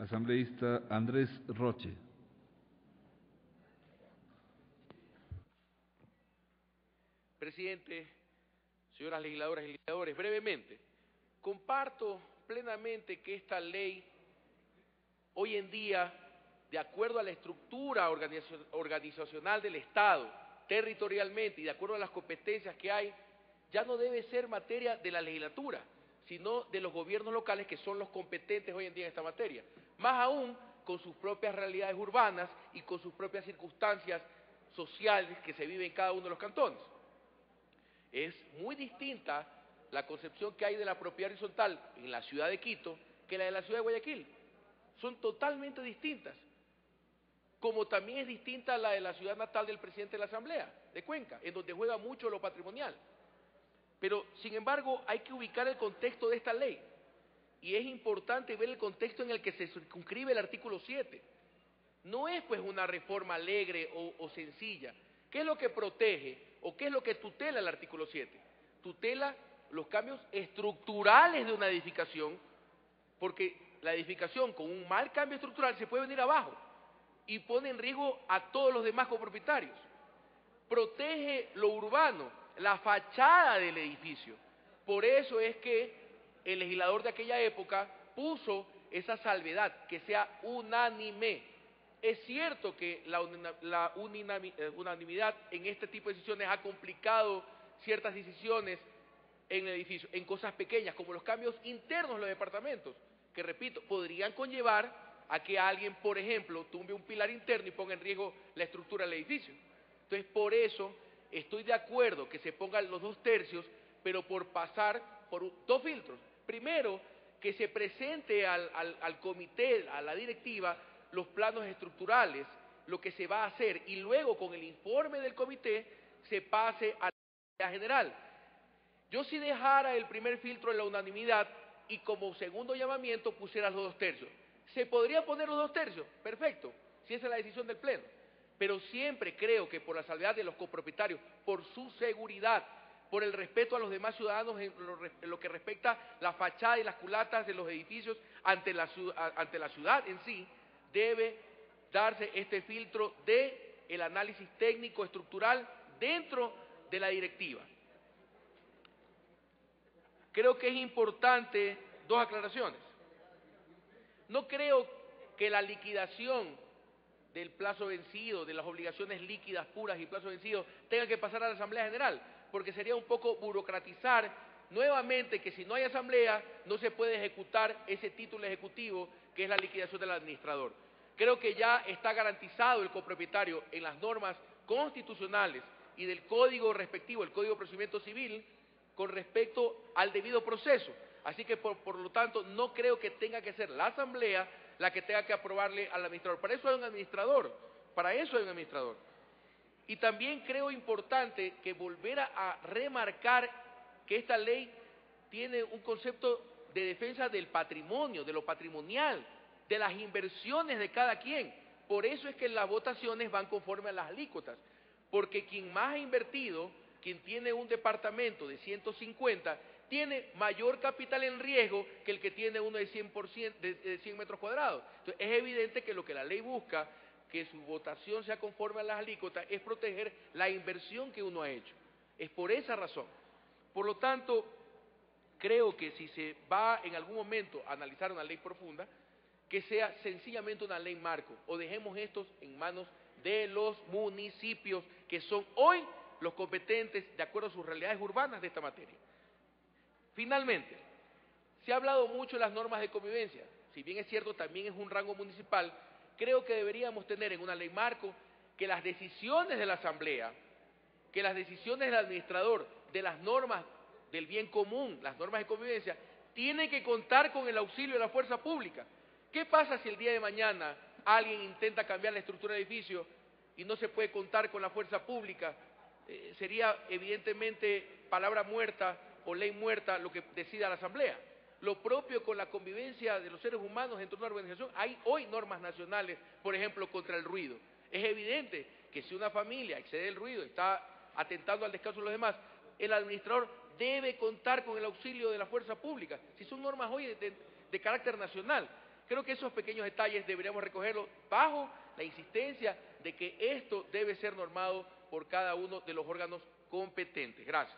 Asambleísta Andrés Roche. Presidente, señoras legisladoras y legisladores, brevemente, comparto plenamente que esta ley hoy en día, de acuerdo a la estructura organizacional del Estado, territorialmente y de acuerdo a las competencias que hay, ya no debe ser materia de la legislatura, sino de los gobiernos locales que son los competentes hoy en día en esta materia. Más aún con sus propias realidades urbanas y con sus propias circunstancias sociales que se viven en cada uno de los cantones. Es muy distinta la concepción que hay de la propiedad horizontal en la ciudad de Quito que la de la ciudad de Guayaquil. Son totalmente distintas. Como también es distinta la de la ciudad natal del presidente de la Asamblea, de Cuenca, en donde juega mucho lo patrimonial. Pero, sin embargo, hay que ubicar el contexto de esta ley. Y es importante ver el contexto en el que se circunscribe el artículo 7. No es pues una reforma alegre o, o sencilla. ¿Qué es lo que protege o qué es lo que tutela el artículo 7? Tutela los cambios estructurales de una edificación, porque la edificación con un mal cambio estructural se puede venir abajo y pone en riesgo a todos los demás copropietarios. Protege lo urbano, la fachada del edificio. Por eso es que el legislador de aquella época puso esa salvedad, que sea unánime. Es cierto que la, eh, unanimidad en este tipo de decisiones ha complicado ciertas decisiones en el edificio, en cosas pequeñas, como los cambios internos de los departamentos, que repito, podrían conllevar a que alguien, por ejemplo, tumbe un pilar interno y ponga en riesgo la estructura del edificio. Entonces, por eso estoy de acuerdo que se pongan los dos tercios, pero por pasar por dos filtros. Primero, que se presente al, comité, a la directiva, los planos estructurales, lo que se va a hacer, y luego con el informe del comité se pase a la general. Yo si dejara el primer filtro en la unanimidad y como segundo llamamiento pusiera los dos tercios. ¿Se podría poner los dos tercios? Perfecto, si esa es la decisión del Pleno. Pero siempre creo que por la salvedad de los copropietarios, por su seguridad, por el respeto a los demás ciudadanos en lo, que respecta la fachada y las culatas de los edificios ante la, ante la ciudad en sí, debe darse este filtro de el análisis técnico estructural dentro de la directiva. Creo que es importante dos aclaraciones. No creo que la liquidación del plazo vencido, de las obligaciones líquidas puras y plazo vencido, tenga que pasar a la Asamblea General, porque sería un poco burocratizar nuevamente que si no hay Asamblea no se puede ejecutar ese título ejecutivo que es la liquidación del administrador. Creo que ya está garantizado el copropietario en las normas constitucionales y del código respectivo, el Código de Procedimiento Civil, con respecto al debido proceso. Así que, por, lo tanto, no creo que tenga que ser la Asamblea la que tenga que aprobarle al administrador. Para eso hay un administrador, para eso hay un administrador. Y también creo importante que volver a remarcar que esta ley tiene un concepto de defensa del patrimonio, de lo patrimonial, de las inversiones de cada quien. Por eso es que las votaciones van conforme a las alícuotas, porque quien más ha invertido quien tiene un departamento de 150 tiene mayor capital en riesgo que el que tiene uno de 100, de 100 metros cuadrados. Entonces, es evidente que lo que la ley busca, que su votación sea conforme a las alícuotas, es proteger la inversión que uno ha hecho. Es por esa razón. Por lo tanto, creo que si se va en algún momento a analizar una ley profunda, que sea sencillamente una ley marco, o dejemos estos en manos de los municipios, que son hoy los competentes de acuerdo a sus realidades urbanas de esta materia. Finalmente, se ha hablado mucho de las normas de convivencia. Si bien es cierto, también es un rango municipal, creo que deberíamos tener en una ley marco que las decisiones de la Asamblea, que las decisiones del administrador de las normas del bien común, las normas de convivencia, tienen que contar con el auxilio de la fuerza pública. ¿Qué pasa si el día de mañana alguien intenta cambiar la estructura del edificio y no se puede contar con la fuerza pública eh, sería evidentemente palabra muerta o ley muerta lo que decida la Asamblea. Lo propio con la convivencia de los seres humanos dentro de una organización. Hay hoy normas nacionales, por ejemplo, contra el ruido. Es evidente que si una familia excede el ruido, está atentando al descanso de los demás, el administrador debe contar con el auxilio de la fuerza pública. Si son normas hoy de, carácter nacional, Creo que esos pequeños detalles deberíamos recogerlos bajo la insistencia de que esto debe ser normado por cada uno de los órganos competentes. Gracias.